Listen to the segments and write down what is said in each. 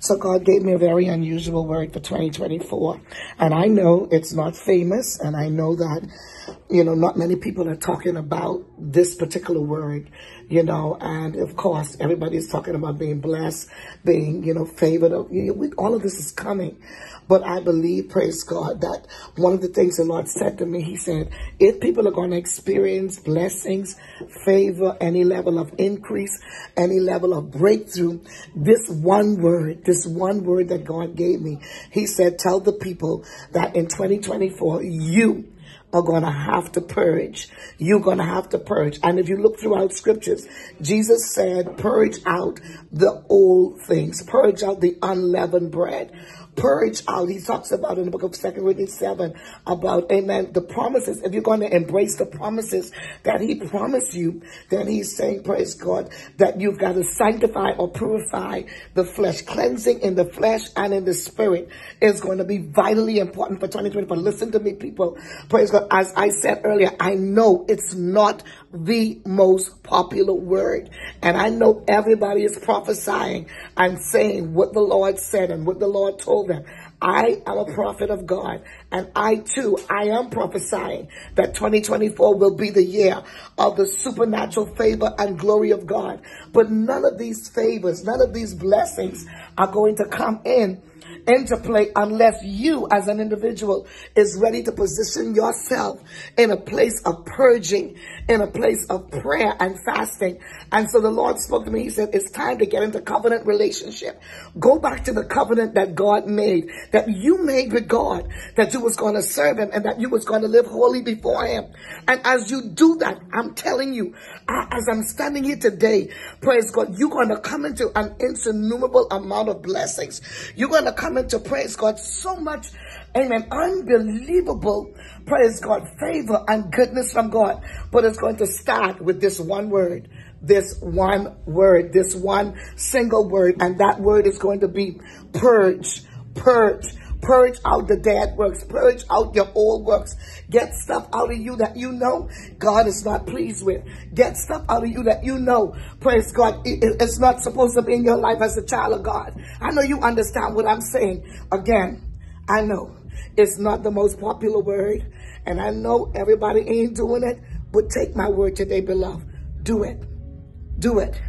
So God gave me a very unusual word for 2024. And I know it's not famous, and I know that, you know, not many people are talking about this particular word, you know, and of course, everybody's talking about being blessed, being, you know, favored. All of this is coming. But I believe, praise God, that one of the things the Lord said to me, He said, if people are going to experience blessings, favor, any level of increase, any level of breakthrough, this one word, this one word that God gave me, He said, tell the people that in 2024, you are going to have to purge. You're going to have to purge. And if you look throughout scriptures, Jesus said, purge out the old things, purge out the unleavened bread purge out. He talks about in the book of Second Corinthians 7 about, amen, the promises. If you're going to embrace the promises that he promised you, then he's saying, praise God, that you've got to sanctify or purify the flesh. Cleansing in the flesh and in the spirit is going to be vitally important for 2020. But listen to me, people. Praise God. As I said earlier, I know it's not the most popular word. And I know everybody is prophesying and saying what the Lord said and what the Lord told them. I am a prophet of God and I too, I am prophesying that 2024 will be the year of the supernatural favor and glory of God. But none of these favors, none of these blessings are going to come in into play unless you as an individual is ready to position yourself in a place of purging, in a place of prayer and fasting. And so the Lord spoke to me. He said, it's time to get into covenant relationship. Go back to the covenant that God made, that you made with God, that you was going to serve him and that you was going to live holy before him. And as you do that, I'm telling you, as I'm standing here today, praise God, you're going to come into an innumerable amount of blessings. You're going to come to praise God so much, amen, unbelievable, praise God, favor and goodness from God. But it's going to start with this one word, this one word, this one single word. And that word is going to be purge, purge, Purge out the dead works. Purge out your old works. Get stuff out of you that you know God is not pleased with. Get stuff out of you that you know, praise God, it's not supposed to be in your life as a child of God. I know you understand what I'm saying. Again, I know it's not the most popular word. And I know everybody ain't doing it. But take my word today, beloved. Do it. Do it.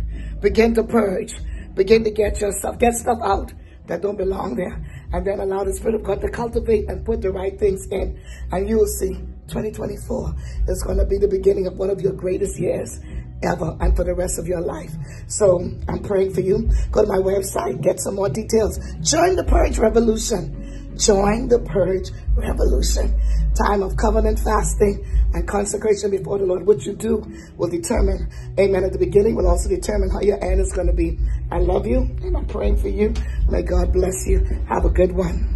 Begin to purge. Begin to get your stuff. Get stuff out that don't belong there and then allow the Spirit of God to cultivate and put the right things in. And you will see 2024 is going to be the beginning of one of your greatest years ever and for the rest of your life. So I'm praying for you. Go to my website, get some more details. Join the Purge Revolution. Join the Purge Revolution. Time of covenant fasting and consecration before the Lord. What you do will determine, amen, at the beginning will also determine how your end is going to be. I love you and I'm praying for you. May God bless you. Have a good one.